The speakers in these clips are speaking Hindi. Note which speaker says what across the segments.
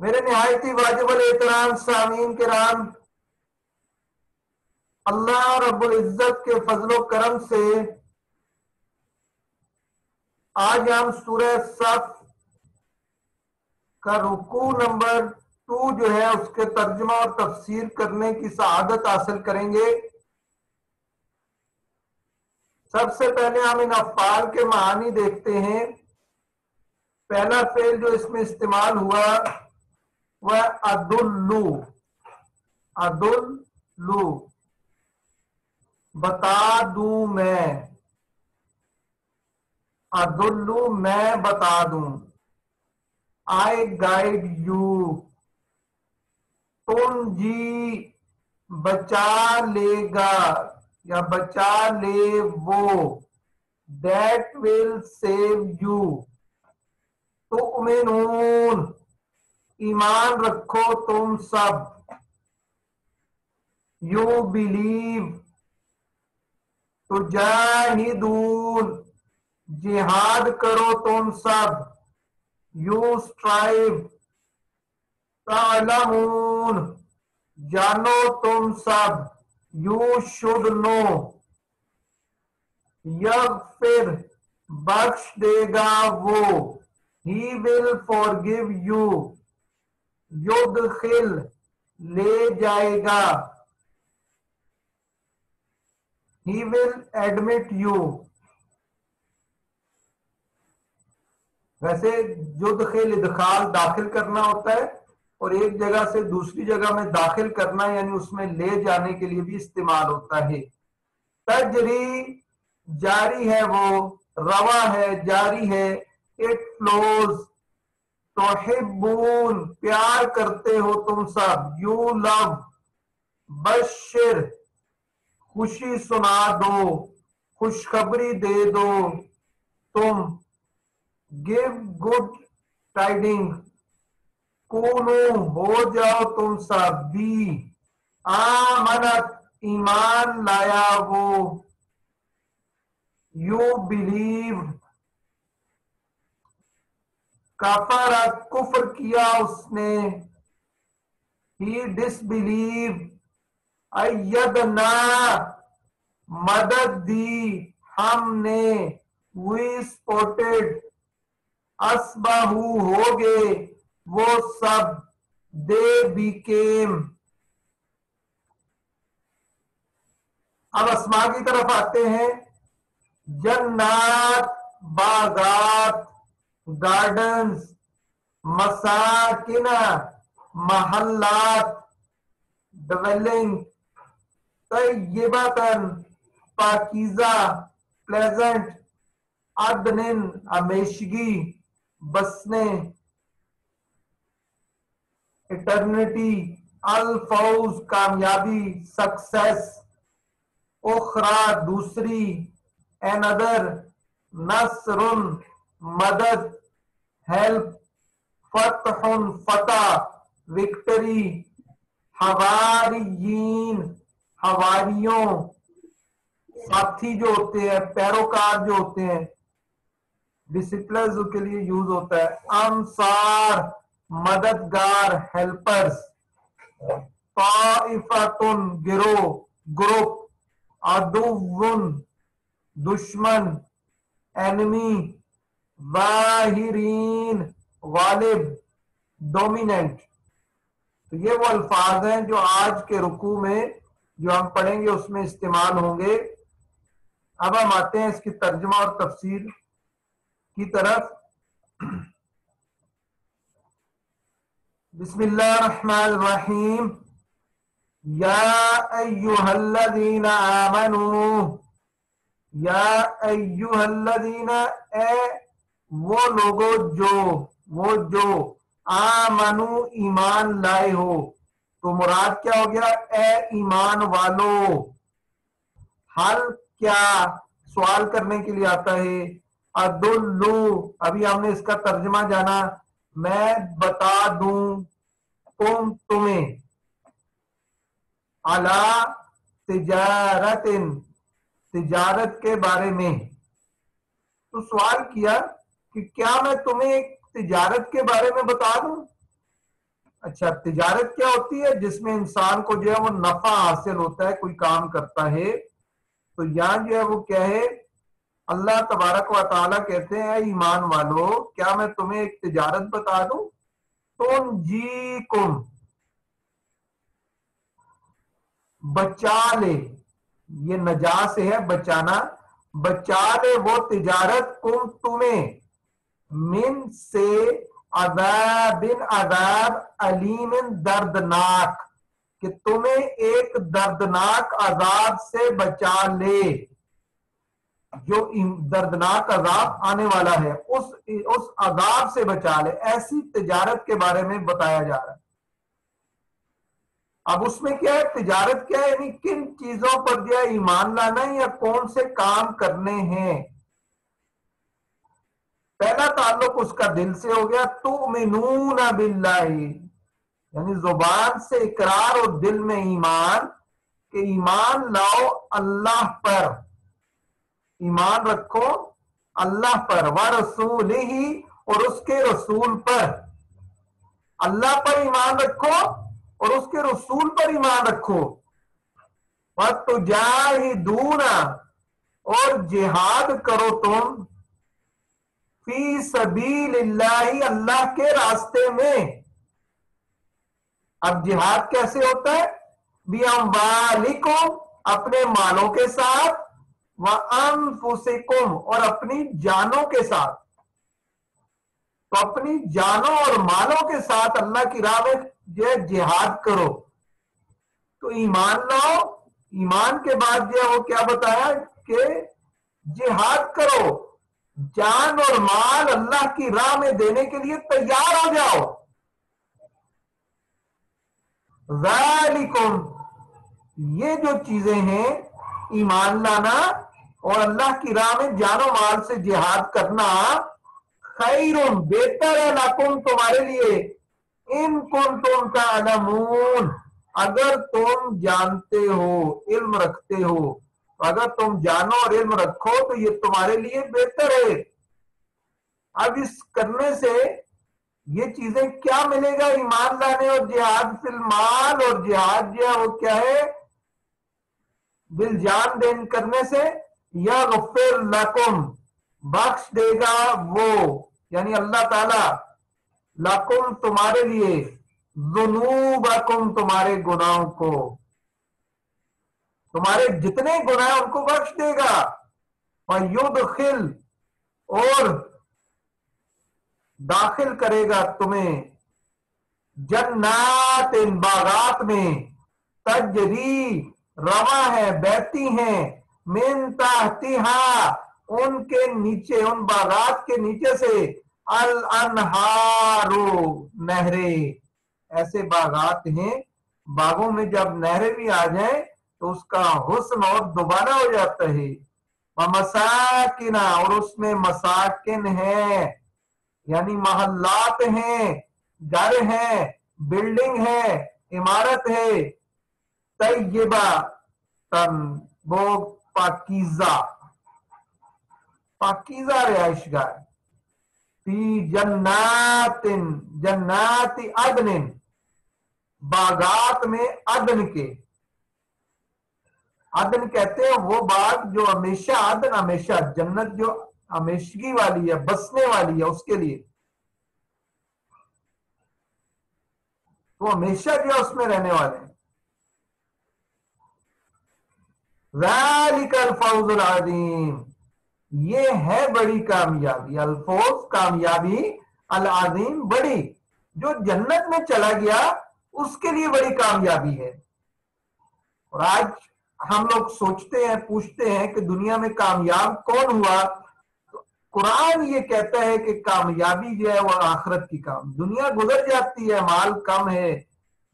Speaker 1: मेरे निहायती वाजिबल एहतराम सामीन के राम। अल्लाह रब्बुल इज़्ज़त के फजलो करम से आज हम सूरह सफ का रुकू नंबर टू जो है, उसके तर्जमा और तफसीर करने की सआदत हासिल करेंगे। सबसे पहले हम इन अफाल के महानी देखते हैं। पहला फेल जो इसमें इस्तेमाल हुआ वह अदुल्लू अदुल्लू बता दू मैं अदुल्लू मैं बता दू आई गाइड यू तुम जी बचा लेगा या बचा ले वो दैट विल सेव यू तो उमेनून। ईमान रखो तुम सब। यू बिलीव तो जाहिदून जिहाद करो तुम सब। यू स्ट्राइव तालमून। जानो तुम सब। यू शुड नो यह फिर बख्श देगा वो। He will forgive you युद्ध खिल ले जाएगा। ही विल एडमिट यू वैसे युद्ध खिल इदखाल दाखिल करना होता है और एक जगह से दूसरी जगह में दाखिल करना, यानी उसमें ले जाने के लिए भी इस्तेमाल होता है। तजरी जारी है वो, रवा है, जारी है इट फ्लोज तोहिबून, प्यार करते हो तुम सब। You love. बशिर खुशी सुना दो। खुशखबरी दे दो तुम। गिव गुड टाइडिंग हो जाओ तुम सब। बी। आमनत। ईमान लाया वो। यू बिलीव कफर कुफर किया उसने। ही डिसबिलीव अयदना मदद दी हमने। वी स्पोटेड असबाहू हो गए। वो सब दे बीकेम अब अस्मा की तरफ़ आते हैं। जन्नात बागात। गार्डन्स मसाकिना महल्लात डवेलिंग तय्यबतन पाकीजा प्लेजेंट अदनिन, अमेशगी, बसने इटर्निटी अल्फौज कामयाबी सक्सेस उखरा, दूसरी एनदर नसरुन मदद। हेल्प फतहुन फतह विक्टरी हवारियीन हवारियों। साथी जो होते हैं, पैरोकार जो होते हैं डिसिप्लिन के लिए यूज़ होता है। अंसार, मददगार हेल्पर्स ताइफतुन गिरो ग्रुप। अदुवन दुश्मन एनिमी वाहिरीन वाले डोमिनेंट। तो ये वो अल्फाज हैं जो आज के रुकू में जो हम पढ़ेंगे, उसमें इस्तेमाल होंगे। अब हम आते हैं इसकी तर्जमा और तफसीर की तरफ़। बिस्मिल्लाहिर्रहमानिर्रहीम। या आमनू। या अय्युहल्लज़ीना ए वो लोगो जो, वो जो आ आमनु ईमान लाए हो। तो मुराद क्या हो गया? ए ईमान वालो, हल क्या सवाल करने के लिए आता है? अदुल्लू, अभी हमने इसका तर्जमा जाना। मैं बता दू तुम तुम्हें। अला तिजारत तिजारत के बारे में। तो सवाल किया कि क्या मैं तुम्हें एक तिजारत के बारे में बता दूँ? अच्छा तिजारत क्या होती है? जिसमें इंसान को जो है वो नफा हासिल होता है, कोई काम करता है। तो यहाँ जो है वो क्या है? अल्लाह तबारक व ताला कहते हैं ईमान वालो, क्या मैं तुम्हें एक तिजारत बता दूँ? तुम जी कुम, बचा ले। ये नजा से है, बचाना। बचा ले वो तिजारत कुम तुम्हें मिन से अदाबिन अदाब अलीम दर्दनाक, कि तुम्हें एक दर्दनाक अजाब से बचा ले। जो दर्दनाक अजाब आने वाला है, उस उस अजाब से बचा ले। ऐसी तिजारत के बारे में बताया जा रहा है। अब उसमें क्या है? तिजारत क्या है? यानी किन चीज़ों पर है ईमान लाना है या कौन से काम करने हैं? पहला ताल्लुक उसका दिल से हो गया तू मिनून बिल्लाही। यानी ज़ुबान से इकरार और दिल में ईमान के ईमान लाओ अल्लाह पर। ईमान रखो अल्लाह पर, व रसूल ही और उसके रसूल पर। अल्लाह पर ईमान रखो और उसके रसूल पर ईमान रखो। व तुजाहिदूना और जिहाद करो तुम फ़ी सबील अल्लाह के रास्ते में। अब जिहाद कैसे होता है? वालिको अपने मालों के साथ, व अनफुसिकुम और अपनी जानों के साथ। तो अपनी जानों और मालों के साथ अल्लाह की राह में जो जिहाद करो। तो ईमान लाओ। ईमान के बाद जो वो क्या बताया कि जिहाद करो। जान और माल अल्लाह की राह में देने के लिए तैयार हो जाओ। वैलिकुम ये जो चीज़ें हैं, ईमान लाना और अल्लाह की राह में जानो माल से जिहाद करना खैर बेहतर है लाकुम तुम्हारे लिए। इन कुन तुम का अलमून अगर तुम जानते हो, इल्म रखते हो तो अगर तुम जानो और इल्म रखो तो ये तुम्हारे लिए बेहतर है। अब इस करने से ये चीज़ें क्या मिलेगा? ईमान लाने और जिहाद फिलमाल और जिहाद जो है, वो क्या है? दिल जान देन करने से या गफिर लकुम, बख्श देगा वो। यानी अल्लाह ताला, लकुम तुम्हारे लिए, जुनूबकुम तुम्हारे गुनाहों को। तुम्हारे जितने है उनको बख्श देगा। और युद्ध खिल और दाखिल करेगा तुम्हें जन्नात इन बागात में। तजरी, रवा है बहती हैं मिनता उनके नीचे, उन बागात के नीचे से अल अनहारो नहरे। ऐसे बागात हैं, बागों में जब नहरें भी आ जाए तो उसका हुस्न और दोबारा हो जाता है। मसाकिना, और उसमें मसाकिन है, यानी महल्लात हैं, घर है, बिल्डिंग है, इमारत है। तयबा तन, वो पाकिजा। पाकिजा रिहाइश गाय। जन्नातिन, जन्नाति अदनिन, बागात में अदन के। अदन कहते हैं, वो बात जो हमेशा अदन हमेशा जन्नत जो हमेशगी वाली है, बसने वाली है उसके लिए। तो हमेशा जो उसमें रहने वाले हैं। अल्फौजुल आजीम ये है बड़ी कामयाबी, अल्फोज कामयाबी, अल आजीम बड़ी, जो जन्नत में चला गया, उसके लिए बड़ी कामयाबी है। और आज हम लोग सोचते हैं, पूछते हैं कि दुनिया में कामयाब कौन हुआ? तो कुरान ये कहता है कि कामयाबी जो है वो आखरत की काम। दुनिया गुजर जाती है, माल कम है,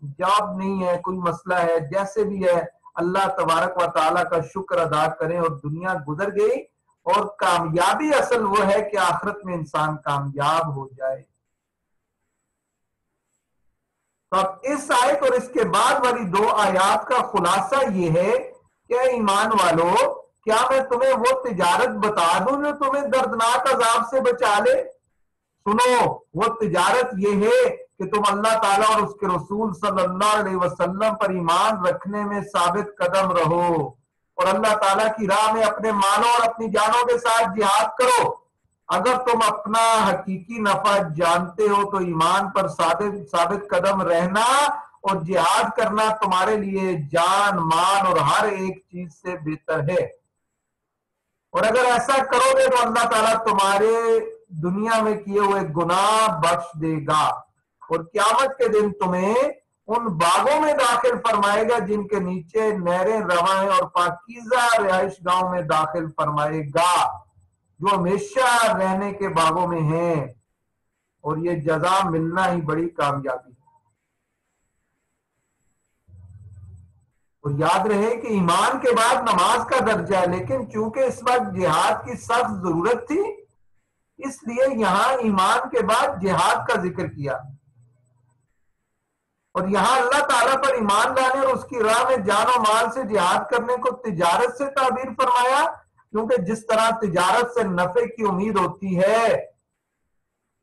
Speaker 1: जॉब नहीं है, कोई मसला है, जैसे भी है, अल्लाह तबारक व ताला का शुक्र अदा करें और दुनिया गुजर गई। और कामयाबी असल वो है कि आखिरत में इंसान कामयाब हो जाए। तो अब इस आयत और इसके बाद वाली दो आयात का खुलासा ये है कि ईमान वालों, क्या मैं तुम्हें वो तिजारत बता दूँ जो तुम्हें दर्दनाक अजाब से बचा ले? सुनो, वो तिजारत ये है कि तुम अल्लाह ताला और उसके रसूल सल्लल्लाहु अलैहि वसल्लम पर ईमान रखने में साबित कदम रहो और अल्लाह ताला की राह में अपने मानों और अपनी जानों के साथ जिहाद करो। अगर तुम अपना हकीकी नफा जानते हो तो ईमान पर साबित साबित कदम रहना और जिहाद करना तुम्हारे लिए जान, मान और हर एक चीज़ से बेहतर है। और अगर ऐसा करोगे तो अल्लाह ताला तुम्हारे दुनिया में किए हुए गुनाह बख्श देगा। और क्यामत के दिन तुम्हें उन बागों में दाखिल फरमाएगा जिनके नीचे नहरें, रवा है और पाकिजा रिहाइश गाँव में दाखिल फरमाएगा, जो हमेशा रहने के बागों में है। और ये जजा मिलना ही बड़ी कामयाबी है और याद रहे कि ईमान के बाद नमाज़ का दर्जा है, लेकिन चूँकि इस वक्त जिहाद की सख्त ज़रूरत थी, इसलिए यहाँ ईमान के बाद जिहाद का ज़िक्र किया। और यहाँ अल्लाह ताला पर ईमान लाने और उसकी राह में जान माल से जिहाद करने को तिजारत से ताबीर फरमाया, क्योंकि जिस तरह तिजारत से नफे की उम्मीद होती है,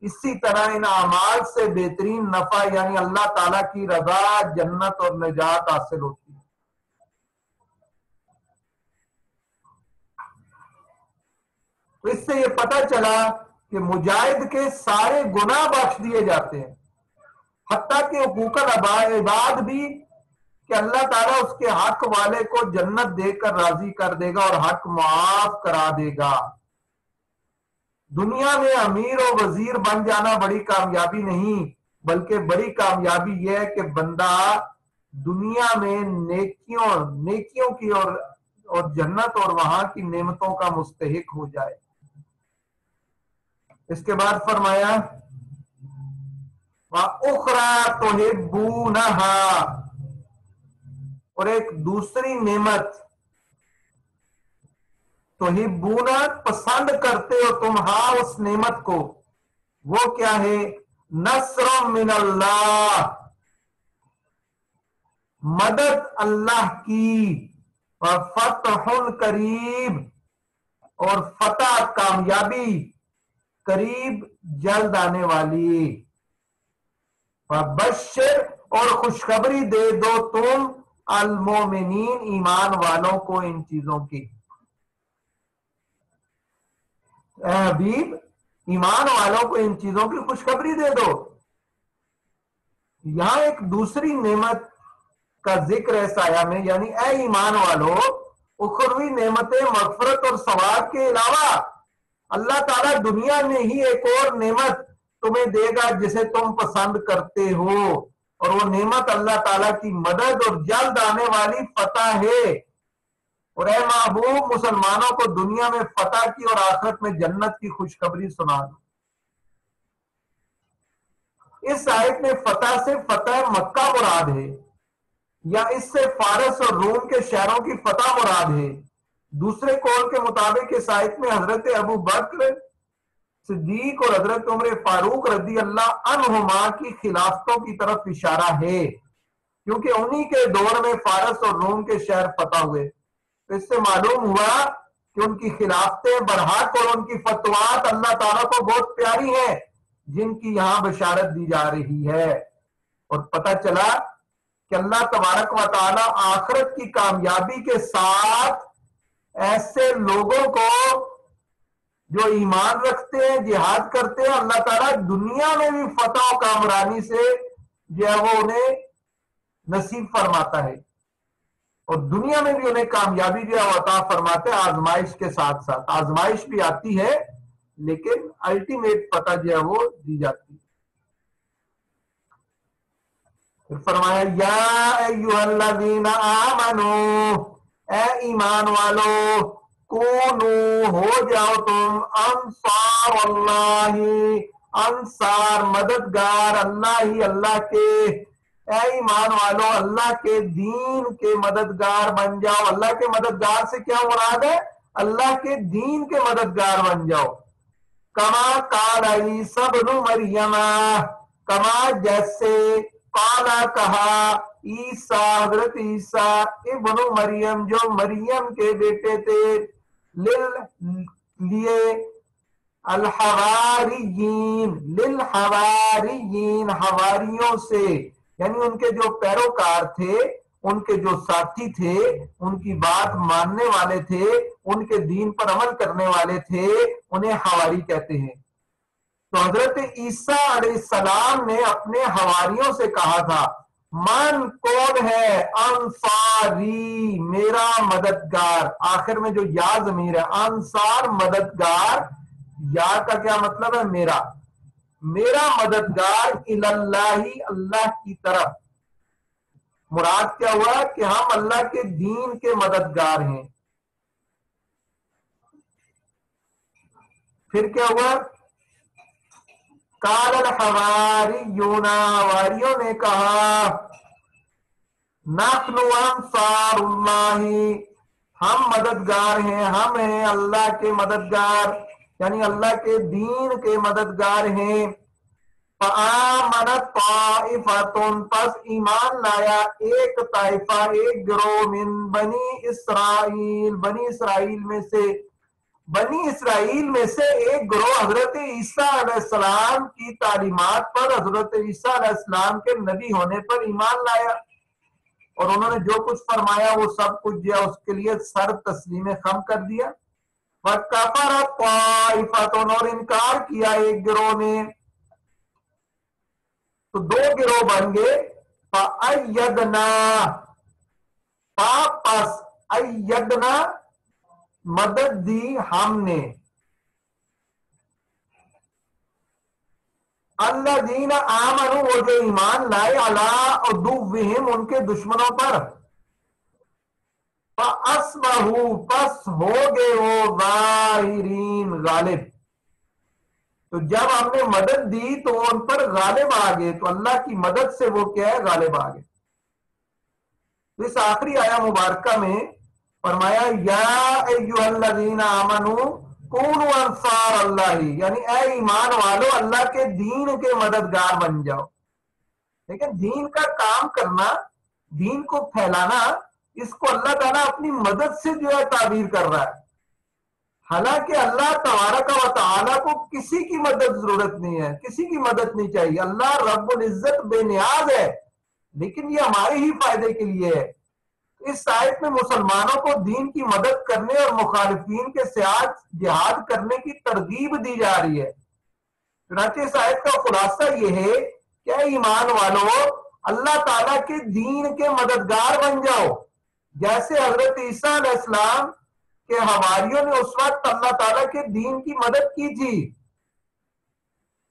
Speaker 1: इसी तरह इन अमाल से बेहतरीन नफा, यानी अल्लाह ताला की रजा जन्नत और निजात हासिल होती है तो इससे ये पता चला कि मुजाहिद के सारे गुनाह बख्श दिए जाते हैं। हत्या के हकूकल इबाद भी कि अल्लाह ताला उसके हक वाले को जन्नत देकर राज़ी कर देगा और हक माफ़ करा देगा। दुनिया में अमीर और वज़ीर बन जाना बड़ी कामयाबी नहीं, बल्कि बड़ी कामयाबी यह है कि बंदा दुनिया में नेकियों नेकियों की और और जन्नत और वहाँ की नेमतों का मुस्तहिक हो जाए। इसके बाद फरमाया उखरा तो और एक दूसरी नेमत तो हिबूना पसंद करते हो तुम, हा, उस नेमत को। वो क्या है? नसर मिन अल्लाह मदद अल्लाह की, और फतहुल करीब, और फतह कामयाबी। करीब जल्द आने वाली। बशर और खुशखबरी दे दो तुम अलमोमिन ईमान वालों को इन चीज़ों की। हबीब, ईमान वालों को इन चीज़ों की खुशखबरी दे दो। यहाँ एक दूसरी नेमत का ज़िक्र है साया में, यानी ए ईमान वालों, उखरवी नेमतें मफरत और सवाब के अलावा अल्लाह ताला दुनिया में ही एक और नेमत तुम्हें देगा जिसे तुम पसंद करते हो। और वो नेमत अल्लाह ताला की मदद और जल्द आने वाली फतह है। और ए महबूब मुसलमानों को दुनिया में फतह की और आखिरत में जन्नत की खुशखबरी सुना दो। इस आयत में फतह से फतह मक्का मुराद है, या इससे फारस और रोम के शहरों की फतह मुराद है। दूसरे कौल के मुताबिक इस आयत में हज़रत अबू बकर सिद्दीक और हज़रत उम्र फारूक रदी अल्लाह अनहुमा की खिलाफतों की तरफ़ इशारा है, क्योंकि उन्हीं के दौर में फारस और रोम के शहर फतह हुए। तो इससे मालूम हुआ कि उनकी खिलाफतें बरहक और उनकी फतवात अल्लाह ताला को बहुत प्यारी है, जिनकी यहाँ बशारत दी जा रही है। और पता चला कि अल्लाह तबारक व ताला आखिरत की कामयाबी के साथ ऐसे लोगों को जो ईमान रखते हैं, जिहाद करते हैं अल्लाह ताला दुनिया में भी फतह कामरानी से जो है वो उन्हें नसीब फरमाता है। और दुनिया में भी उन्हें कामयाबी जो है अता फरमाते हैं, आजमाइश के साथ साथ। आजमाइश भी आती है, लेकिन अल्टीमेट पता जो है वो दी जाती है। फरमाया, या ए ईमान वालो, कोनो हो जाओ तुम अंसार अल्लाह, अंसार मददगार अल्लाह ही अल्लाह के। ऐ ईमान वालों, अल्लाह के दीन के मददगार बन जाओ। अल्लाह के मददगार से क्या मुराद है? अल्लाह के दीन के मददगार बन जाओ। कमा काल सब मरियमा, कमा जैसे काला कहा ईसा, हज़रत ईसा, इब्न मरियम, जो मरियम के बेटे थे, लिल लिए अल हवारियीन लिल हवारियीन हवारियों से, यानी उनके जो पैरोकार थे, उनके जो साथी थे, उनकी बात मानने वाले थे, उनके दीन पर अमल करने वाले थे, उन्हें हवारी कहते हैं। तो हज़रत ईसा सलाम ने अपने हवारियों से कहा था मन कौन है? अंसारी, मेरा मददगार। आखिर में जो या जमीर है, अंसार मददगार। या का क्या मतलब है? मेरा। मेरा मददगार इल्लाही अल्लाह की तरफ़। मुराद क्या हुआ? कि हम अल्लाह के दीन के मददगार हैं। फिर क्या हुआ? काल हवारी योना हवारियों ने कहा नखनु अंसारुल्लाही हम मददगार हैं, हम हैं अल्लाह के मददगार, यानी अल्लाह के दीन के मददगार हैं। ताइफतुन, पस ईमान लाया एक ताइफा, एक गिरोह मिन बनी इसराइल बनी इसराइल में से बनी इसराइल में से एक ग्रोह, हज़रत ईसा की तालीमत पर, हज़रत ईसा के नबी होने पर ईमान लाया। और उन्होंने जो कुछ फरमाया, वो सब कुछ दिया, उसके लिए सर तस्लीम खम कर दिया। और इनकार किया एक गिरोह ने। तो दो गिरोह बन गए। अयदना पापस अयदना मदद दी हमने। अल्लाह दीन आमनु, वो जो ईमान लाए, अला दुविहिम उनके दुश्मनों पर। असबहू पस हो गए वो गायरीन गालिब। तो जब हमने मदद दी तो उन पर गालिब आ गए। तो अल्लाह की मदद से वो क्या है? गालिब आ गए। तो इस आखिरी आया मुबारक में फरमाया, या आमनु, कौन अंसार अल्लाह वालो, अल्लाह के दीन के मददगार बन जाओ। लेकिन दीन का काम करना, दीन को फैलाना, इसको अल्लाह ताला अपनी मदद से जो है ताबीर कर रहा है। हालाँकि अल्लाह तबारक व ताला को किसी की मदद ज़रूरत नहीं है, किसी की मदद नहीं चाहिए। अल्लाह रब्बुल इज़्ज़त बेनियाज है, लेकिन ये हमारे ही फ़ायदे के लिए है। इस साइड में मुसलमानों को दीन की मदद करने और मुखालिफिन के सियाद जिहाद करने की तरगीब दी जा रही है। इस आयत का खुलासा यह है, क्या ईमान वालों, अल्लाह ताला के दीन के मददगार बन जाओ। जैसे हज़रत ईसा के हवारियों ने उस वक्त अल्लाह ताला के दीन की मदद की थी।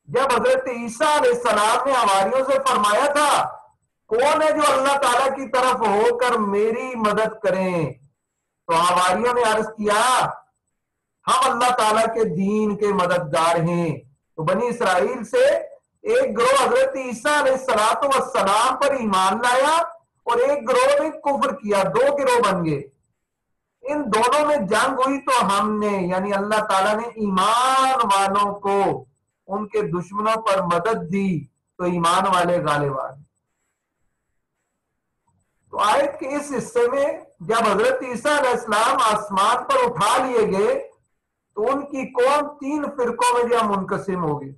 Speaker 1: जब हज़रत ईसा ने हवारियों से फरमाया था कौन है जो अल्लाह ताला की तरफ़ होकर मेरी मदद करें? तो हवारियों ने अर्ज़ किया, हम अल्लाह ताला के दीन के मददगार हैं। तो बनी इसराइल से एक ग्रोह हज़रत ईसा सलात सलाम पर ईमान लाया और एक ग्रोह ने कुफर किया, दो गिरोह बन गए। इन दोनों में जंग हुई तो हमने, यानी अल्लाह ताला ने ईमान वालों को, उनके दुश्मनों पर मदद दी तो ईमान वाले गालिब आ गए तो आयत के इस हिस्से में जब हज़रत ईसा इस्लाम आसमान पर उठा लिए गए तो उनकी कौम तीन फिरकों में जो मुनकसिम हो गई।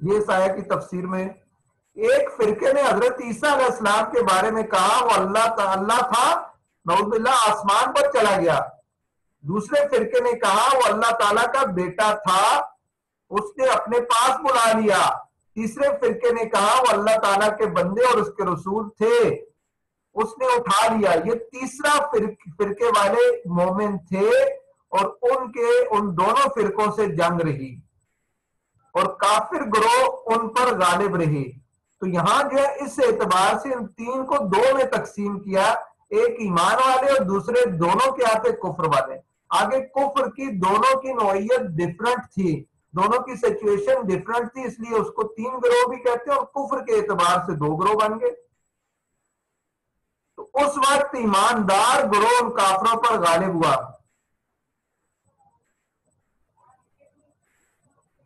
Speaker 1: ये साया की तफसीर में एक फिरके ने हज़रत ईसा इस्लाम के बारे में कहा, वो अल्लाह था अल्लाह था नौजुल्ला आसमान पर चला गया। दूसरे फिरके ने कहा, वो अल्लाह ताला का बेटा था, उसने अपने पास बुला लिया। तीसरे फिरके ने कहा वो अल्लाह ताला के बंदे और उसके रसूल थे। उसने उठा लिया। ये तीसरा फिरके, फिरके वाले मोमिन थे और उनके उन दोनों फिरकों से जंग रही और काफिर ग्रोह उन पर गालिब रही। तो यहाँ जो है इस एतबार से इन तीन को दो में तकसीम किया एक ईमान वाले और दूसरे दोनों के आते कुफर वाले। आगे कुफर की दोनों की नोयत डिफरेंट थी। दोनों की सिचुएशन डिफरेंट थी, इसलिए उसको तीन ग्रोह भी कहते हैं और कुफर के एतबार से दो ग्रोह बन गए। तो उस वक्त ईमानदार ग्रोह उन काफरों पर गालिब हुआ।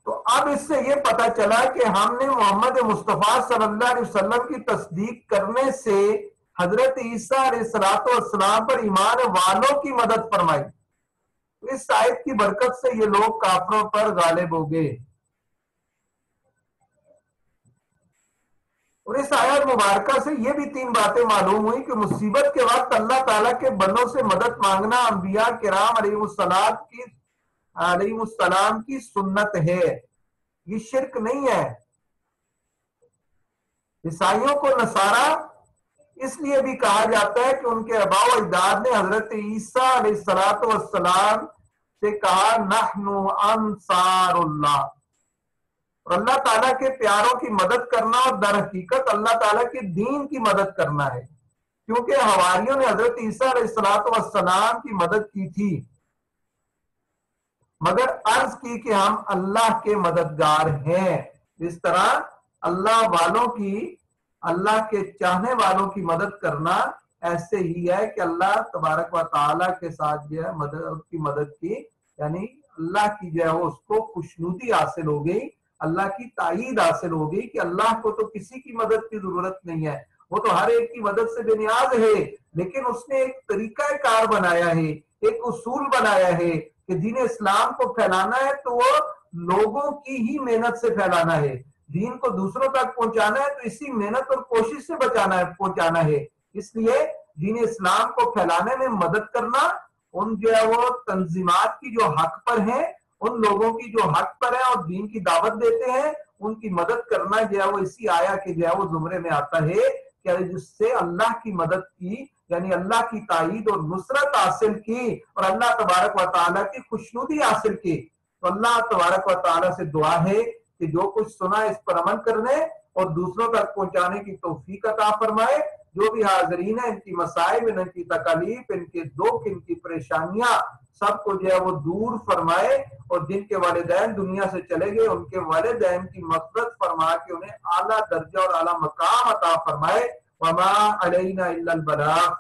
Speaker 1: तो अब इससे यह पता चला कि हमने मोहम्मद मुस्तफ़ा सल्लल्लाहु अलैहि वसल्लम की तस्दीक करने से हज़रत ईसा सलाम पर ईमान वालों की मदद फरमाई। इस आयत की बरकत से ये लोग काफरों पर गालिब हो गए। और इस आयत मुबारक से ये भी तीन बातें मालूम हुई कि मुसीबत के वक्त अल्लाह ताला के बंदों से मदद मांगना अंबिया किराम अलैहिस्सलाम की अलैहिस्सलाम की सुन्नत है। ये शिरक नहीं है। ईसाइयों को नसारा इसलिए भी कहा जाता है कि उनके अबाव अजदाद ने हज़रत ईसा से कहा, नहनु अंसारुल्लाह। और अल्लाह ताला के प्यारों की मदद करना और दर हकीकत अल्लाह ताला के दीन की मदद करना है। क्योंकि हवारियों ने हज़रत ईसा सलाम की मदद की थी। मगर अर्ज़ की कि हम अल्लाह के मददगार हैं। इस तरह अल्लाह वालों की अल्लाह के चाहने वालों की मदद करना ऐसे ही है कि अल्लाह तबारक व ताला के साथ जो है मदद की मदद की, यानी अल्लाह की जो है वो उसको खुशनुदी हासिल हो गई, अल्लाह की ताईद हासिल हो गई कि अल्लाह को तो किसी की मदद की ज़रूरत नहीं है। वो तो हर एक की मदद से बेनियाज है, लेकिन उसने एक तरीका कार बनाया है, एक उसूल बनाया है कि दीन इस्लाम को फैलाना है तो वो लोगों की ही मेहनत से फैलाना है। दीन को दूसरों तक पहुंचाना है तो इसी मेहनत और कोशिश से बचाना है, पहुंचाना है। इसलिए दीन इस्लाम को फैलाने में मदद करना, उन जो है वो तंजीमात की जो हक पर है, उन लोगों की जो हक पर है और दीन की दावत देते हैं, उनकी मदद करना जो है वो इसी आया के जो है वो जुमरे में आता है कि जिससे अल्लाह की मदद की, यानी अल्लाह की ताईद और नुसरत हासिल की और अल्लाह तबारक व की खुशनुदी हासिल की। तो अल्लाह तबारक व से दुआ है कि जो कुछ सुना इस पर अमल करने और दूसरों तक पहुँचाने की तोफीक अता फरमाए। जो भी हाजरीन है, इनकी मसाइब, इनकी तकलीफ़, इनके दुख, इनकी परेशानियाँ सबको जो है वो दूर फरमाए और जिनके वालदेन दुनिया से चले गए, उनके वालदेन की मफरत फरमा के उन्हें आला दर्जा और आला मकाम अता फरमाए। वमा अलैना बलाग